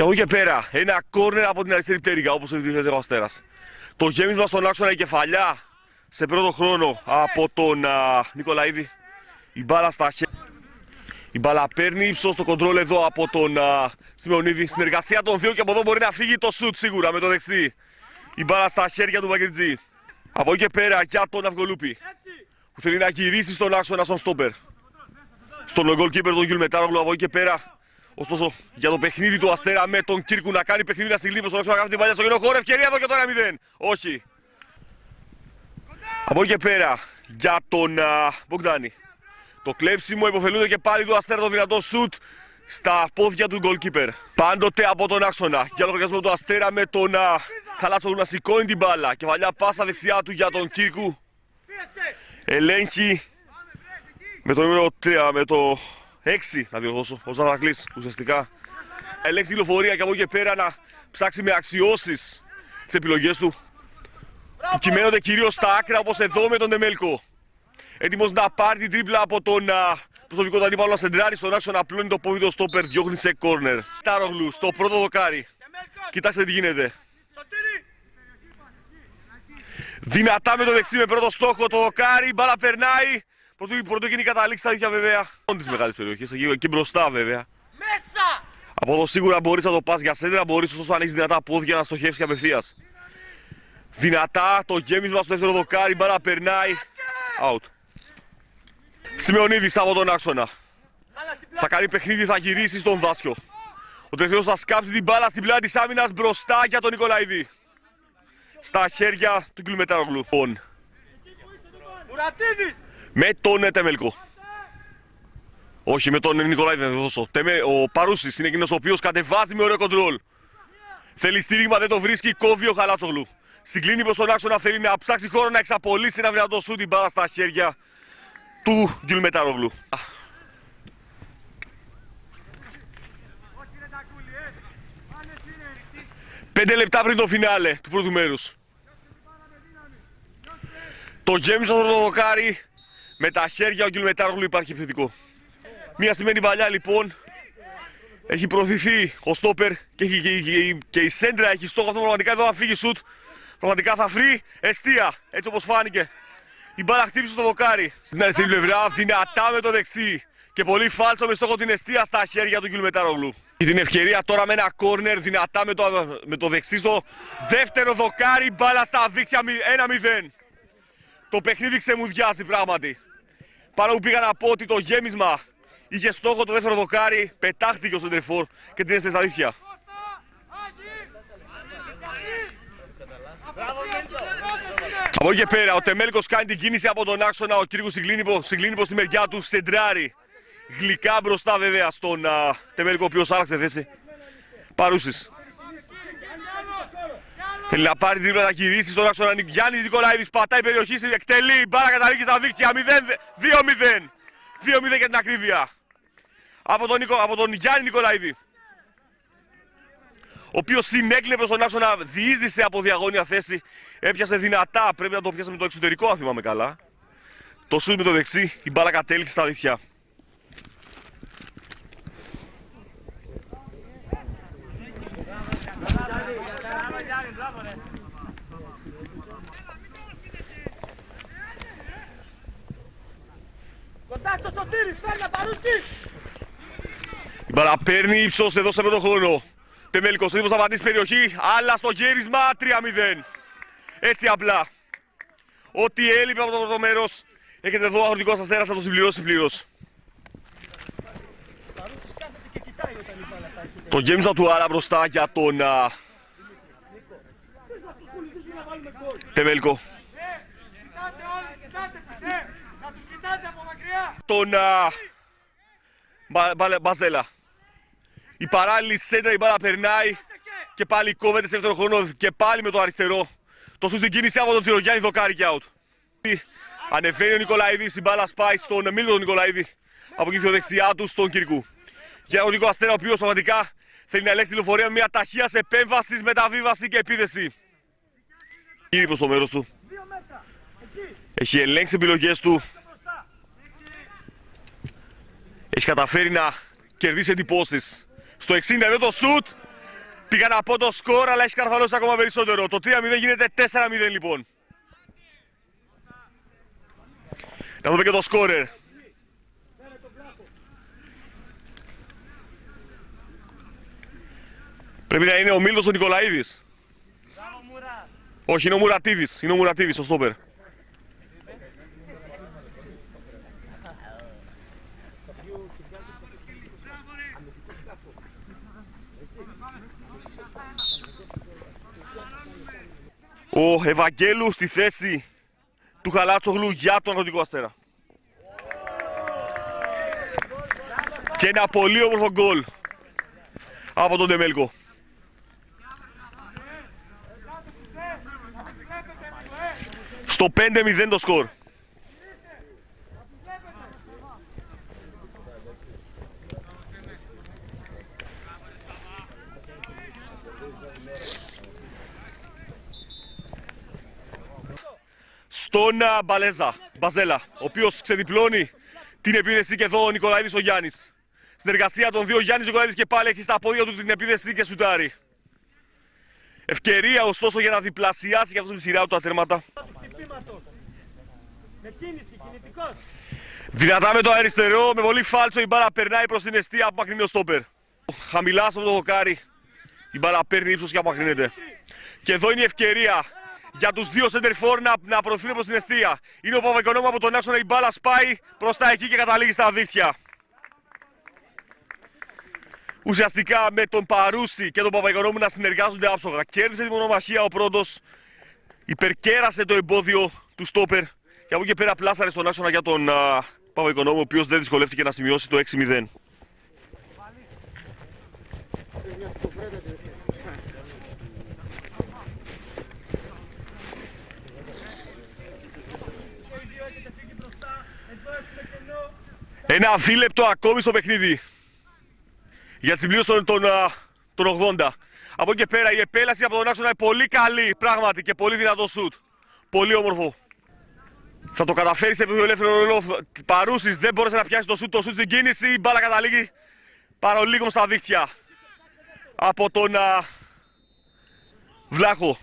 Και από εκεί και πέρα, ένα κόρνερ από την αριστερή πτέρυγα, όπως δείχνει ο Αστέρα. Το γέμισμα στον άξονα η κεφαλιά σε πρώτο χρόνο από τον α, Νικολαίδη. Η μπάλα στα χέρια. Η μπάλα παίρνει ύψο στο κοντρόλ εδώ από τον α, Σιμεωνίδη. Συνεργασία των δύο και από εδώ μπορεί να φύγει το σουτ σίγουρα με το δεξί. Η μπάλα στα χέρια του Μπαγκερτζή. Από εκεί και πέρα για τον Αυγολούπη. Που θέλει να γυρίσει στον άξονα στον στόπερ. Στον goalkeeper τον Γιουλ Μετάρογλου από εκεί και πέρα. Ωστόσο για το παιχνίδι του Αστέρα με τον Κύρκου να κάνει παιχνίδι να συγκλίνει στον άξονα να κάνει την παλιά στο κοινό χώρο. Ευκαιρία εδώ και τώρα 0. Όχι. Από εκεί και πέρα για τον uh, Μπογκδάνη. Το κλέψιμο υποφελούνται και πάλι του Αστέρα το δυνατό σουτ στα πόδια του goalkeeper. Πάντοτε από τον άξονα για τον οργασμό του Αστέρα με τον uh, Καλάτσογλου να σηκώνει την μπάλα. Κεφαλιά πάσα δεξιά του για τον Κύρκου. Ελέγχει με το νούμερο 3, με το 6 να διορθώσω, ο Ζαβρακλής ουσιαστικά. Ελέγχει κυκλοφορία και από εκεί και πέρα να ψάξει με αξιώσεις τις επιλογές του. Που κυμαίνονται κυρίως στα άκρα όπως εδώ με τον Δεμέλκο. Έτοιμος να πάρει την τρίπλα από τον προσωπικό του αντίπαλο να σεντράρει στον άξονα να πλώνει το πόδι του στόπερ, διώχνει σε κόρνερ. Τάρογλου στο πρώτο δοκάρι. Κοιτάξτε τι γίνεται. Δυνατά με το δεξί με πρώτο στόχο το δοκάρι, η μπάλα περνάει. Πρωτού, πρωτού γίνει καταλήξει στα δίχτυα βέβαια. Τη μεγάλη περιοχή, εκεί μπροστά βέβαια. Μέσα! Από εδώ σίγουρα μπορείς να το πας για σέντρα, μπορείς ωστόσο αν έχει δυνατά πόδια να στοχεύσεις απευθείας. Δυνατά το γέμισμα στο δεύτερο δοκάρι, μπάλα περνάει. Out. Σημεωνίδης από τον άξονα. Θα κάνει παιχνίδι, θα γυρίσει στον δάσκιο. Ο τελευταίος θα σκάψει την μπάλα στην πλάτη της άμυνας μπροστά για τον Νικολαίδη. Στα χέρια του Κιλμετάρογλου. Με τον Τεμελκό. Όχι, με τον Νικολαίδη δεν θα δώσω. Ο Παρούσης είναι εκείνος ο οποίος κατεβάζει με ωραίο κοντρόλ. Θέλει στήριγμα, δεν το βρίσκει, κόβει ο Χαλάτσογλου. Συγκλίνει προς τον άξονα, θέλει να ψάξει χώρο να εξαπολύσει ένα δυνατό σου την μπάλα στα χέρια του Γκυλ Μεταρόγλου. Πέντε λεπτά πριν το φινάλε του πρώτου μέρους. Το γέμισο στο δοκάρι με τα χέρια ο Γκυλ Μεταρόγλου υπάρχει επιθετικό. Μία σημαίνει παλιά λοιπόν έχει προωθηθεί ο στόπερ και, και, και, και η σέντρα έχει στόχο αυτό πραγματικά εδώ θα φύγει σουτ. Πραγματικά θα βρει εστία έτσι όπως φάνηκε. Η μπάλα χτύπησε στο δοκάρι. Στην αριστερή πλευρά, δυνατά με το δεξί. Και πολύ φάλτσο με στόχο την αιστεία στα χέρια του Κιλμετάρογλου. Την ευκαιρία τώρα με ένα κόρνερ δυνατά με το, με το δεξί στο δεύτερο δοκάρι. Μπάλα στα δίχτυα 1-0. Το παιχνίδι ξεμουδιάζει πράγματι. Παρά που πήγα να πω ότι το γέμισμα είχε στόχο το δεύτερο δοκάρι, πετάχτηκε ο Σεντρεφόρ και την έστειλε στα δίχτυα. Από εκεί και πέρα, ο Τεμέλκος κάνει την κίνηση από τον άξονα, ο Κύρικος συγκλίνει προς τη μεριά του, σεντράρει. Γλυκά μπροστά βέβαια στον α, Τεμέλκο, ο οποίος άλλαξε θέση. Παρούσης. Θέλει να πάρει τρίπλα να γυρίσει στον άξονα. Γιάννης Νικολαίδης πατάει περιοχή, εκτελεί, μπάρα καταλήγει στα δίκτυα, 2-0. 2-0 για την ακρίβεια. Από τον, Νικο, από τον Γιάννη Νικολαίδη ο οποίος συνέκλειε προ τον άξονα, διείσδησε από διαγώνια θέση. Έπιασε δυνατά, πρέπει να το πιάσει με το εξωτερικό, αν θυμάμαι καλά. Το σουτ με το δεξί, η μπάλα κατέληξε στα δίχτυα. Η μπάλα παίρνει ύψος εδώ σε το χρόνο. Τεμέλικος, ο Δήμος θα πατήσει περιοχή, αλλά στο γύρισμα 3-0. Έτσι απλά. Ό,τι έλειπε από το πρώτο μέρος, έχετε εδώ αγροτικός αστέρας θα το συμπληρώσει πλήρως. Το γέμιζα του Άρα μπροστά για τον α... Τεμέλικο. Τον α... Μπαζέλα. Η παράλληλη σέντρα η μπάλα περνάει και πάλι κόβεται σε δεύτερο χρόνο και πάλι με το αριστερό. Το σου στην κίνηση από τον Τσιρογιάννη δοκάρι και out. Ανεβαίνει ο Νικολαίδης, η μπάλα σπάει στον Μίλτο Νικολαίδη από εκεί πιο δεξιά του στον Κυρκού. Για τον Νίκο Αστέρα ο οποίος πραγματικά θέλει να ελέγξει τη λεωφορεία με μια ταχεία σε επέμβαση, μεταβίβαση και επίδεση. Κύριε προς το μέρος του. Έχει ελέγξει επιλογές του. Έχεις καταφέρει να κερδίσεις εντυπώσεις. Στο 60 εδώ το σουτ. Πήγα να πω το σκορ, αλλά έχεις καρφαλώσει ακόμα περισσότερο. Το 3-0 γίνεται 4-0 λοιπόν. Να δούμε και το σκόρερ. Πρέπει να είναι ο Μίλτος ο Νικολαίδης. Όχι, είναι ο Μουρατίδης. Είναι ο Μουρατίδης, ο στόπερ. Ο Ευαγγέλους στη θέση του Χαλάτσογλου για τον Αγροτικό Αστέρα. Και ένα πολύ όμορφο γκολ από τον Τεμέλκο. Στο 5-0 το σκορ. Στον α, Μπαλέζα, Μπαζέλα, ο οποίος ξεδιπλώνει την επίδεση και εδώ ο Νικολαίδης ο Γιάννης. Συνεργασία των δύο Γιάννης Νικολαίδης και πάλι έχει στα πόδια του την επίδεση και σουτάρει. Ευκαιρία ωστόσο για να διπλασιάσει και αυτό με σειρά του τα τέρματα. Με κίνηση, κινητικός. Δυνατά με το αριστερό, με πολύ φάλτσο η μπάλα περνάει προς την αιστεία που μακρινεί ο στόπερ. Χαμηλά στο το δοκάρι, η μπάλα παίρνει ύψος και απομακρύνεται. Και εδώ είναι η ευκαιρία για τους δύο σεντερφόρ να, να προωθούν προς την αιστεία. Είναι ο Παπαϊκονόμου από τον άξονα, η μπάλα σπάει προς τα εκεί και καταλήγει στα δίχτυα. Ουσιαστικά με τον Παρούση και τον Παπαϊκονόμου να συνεργάζονται άψογα. Κέρδισε τη μονομαχία ο πρώτος, υπερκέρασε το εμπόδιο του στόπερ και από εκεί και πέρα πλάσαρε στον άξονα για τον α, Παπαϊκονόμου, ο οποίος δεν δυσκολεύτηκε να σημειώσει το 6-0. Ένα δίλεπτο ακόμη στο παιχνίδι. Για την πλήρωση των, των, α, των 80. Από εκεί και πέρα η επέλαση από τον άξονα είναι πολύ καλή πράγματι και πολύ δυνατό σουτ. Πολύ όμορφο. Θα το καταφέρει σε επίπεδο ελεύθερο ρολό. Παρούσης δεν μπόρεσε να πιάσει το σουτ, το σουτ στην κίνηση. Η μπάλα καταλήγει παρολίγο στα δίχτυα. Από τον α, Βλάχο.